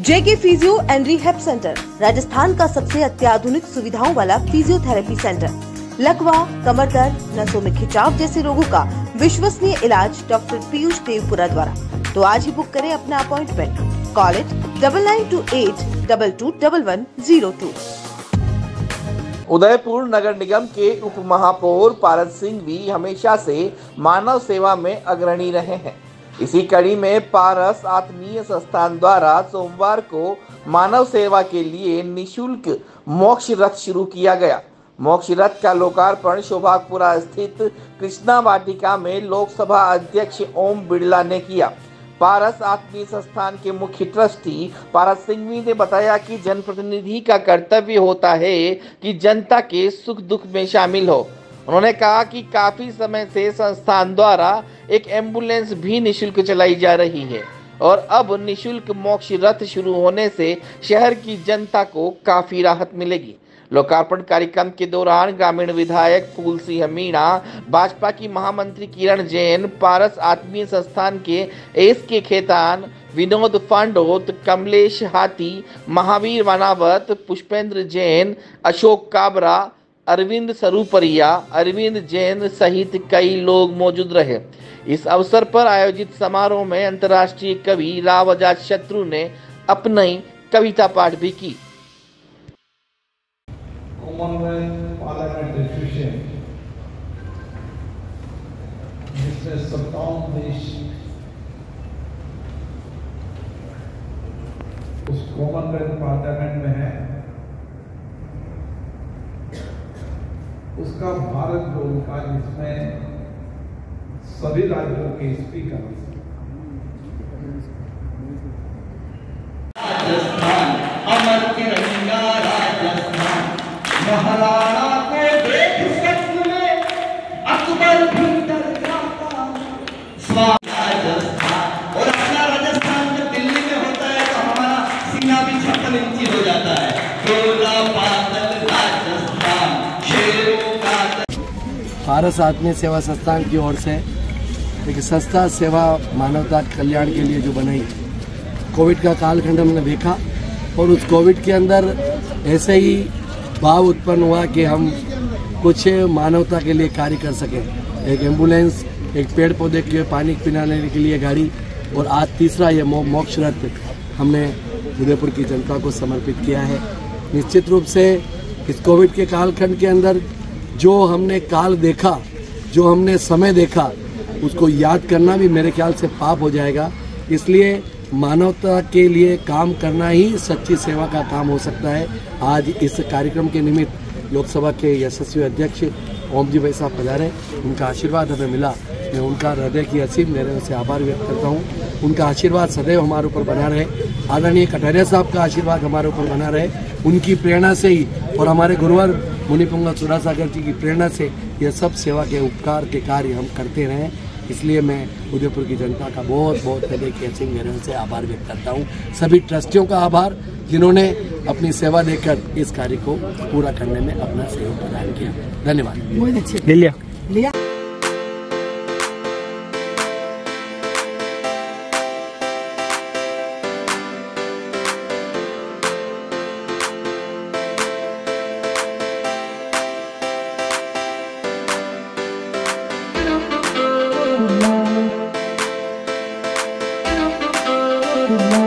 JK physio and rehab centre Rajasthan का सबसे अत्याधुनिक सुविधाओं वाला फिजियोथेरेपी सेंटर लकवा कमर दर्द नसों में खिंचाव जैसे रोगों का विश्वसनीय इलाज डॉक्टर पीयूष देवपुरा द्वारा। तो आज ही बुक करें अपना appointment call it double nine two eight double two double one zero two Udaipur नगर निगम के उप महापौर पारस सिंह भी हमेशा से मानव सेवा में अग्रणी रहे हैं। इसी कड़ी में पारस आत्मीय संस्थान द्वारा सोमवार को मानव सेवा के लिए निशुल्क मोक्ष रथ शुरू किया गया। मोक्ष रथ का लोकार्पण शोभागपुरा स्थित कृष्णा वाटिका में लोकसभा अध्यक्ष ओम बिड़ला ने किया। पारस आत्मीय संस्थान के मुख्य ट्रस्टी पारस सिंघवी ने बताया कि जनप्रतिनिधि का कर्तव्य होता है कि जनता के सुख दुख में शामिल हो। उन्होंने कहा कि काफ़ी समय से संस्थान द्वारा एक एंबुलेंस भी निशुल्क चलाई जा रही है और अब निशुल्क मोक्ष रथ शुरू होने से शहर की जनता को काफ़ी राहत मिलेगी। लोकार्पण कार्यक्रम के दौरान ग्रामीण विधायक फूल सिंह मीणा भाजपा की महामंत्री किरण जैन, पारस आत्मीय संस्थान के एस के खेतान, विनोद फांडोत, कमलेश हाथी, महावीर वनावत, पुष्पेंद्र जैन, अशोक काबरा अरविंद सरूपरिया, अरविंद जैन सहित कई लोग मौजूद रहे। इस अवसर पर आयोजित समारोह में अंतर्राष्ट्रीय कवि आज़ाद शत्रु ने अपनी कविता पाठ भी की। उस कॉमनवेल्थ पार्लियामेंट में है। उसका भारत जोड़ का जिसमें सभी राज्यों के स्पीकर राजस्थान, अमर को अकबर राजस्थान, और अपना राजस्थान जब दिल्ली में होता है तो हमारा सीना भी छप्पन इंची हो जाता है। पारस आत्मीय सेवा संस्थान की ओर से एक संस्था सेवा मानवता कल्याण के लिए जो बनाई कोविड का कालखंड हमने देखा और उस कोविड के अंदर ऐसे ही भाव उत्पन्न हुआ कि हम कुछ मानवता के लिए कार्य कर सकें। एक एंबुलेंस एक पेड़ पौधे के लिए पानी पिलाने के लिए गाड़ी और आज तीसरा ये मो, मोक्ष रथ हमने उदयपुर की जनता को समर्पित किया है। निश्चित रूप से इस कोविड के कालखंड के अंदर जो हमने काल देखा, जो हमने समय देखा, उसको याद करना भी मेरे ख्याल से पाप हो जाएगा। इसलिए मानवता के लिए काम करना ही सच्ची सेवा का काम हो सकता है। आज इस कार्यक्रम के निमित्त लोकसभा के यशस्वी अध्यक्ष ओम जी भाई साहब पधारे। उनका आशीर्वाद हमें मिला। मैं उनका हृदय की असीम मेरे से आभार व्यक्त करता हूँ। उनका आशीर्वाद सदैव हमारे ऊपर बना रहे। आदरणीय कटारिया साहब का आशीर्वाद हमारे ऊपर बना रहे। उनकी प्रेरणा से ही और हमारे गुरुवर मुनिपुंगा चुरासागर जी की प्रेरणा से यह सब सेवा के उपकार के कार्य हम करते रहें। इसलिए मैं उदयपुर की जनता का बहुत बहुत पहले के सिंह मेरे से आभार व्यक्त करता हूँ। सभी ट्रस्टियों का आभार जिन्होंने अपनी सेवा देकर इस कार्य को पूरा करने में अपना सहयोग प्रदान किया। धन्यवाद। Good night.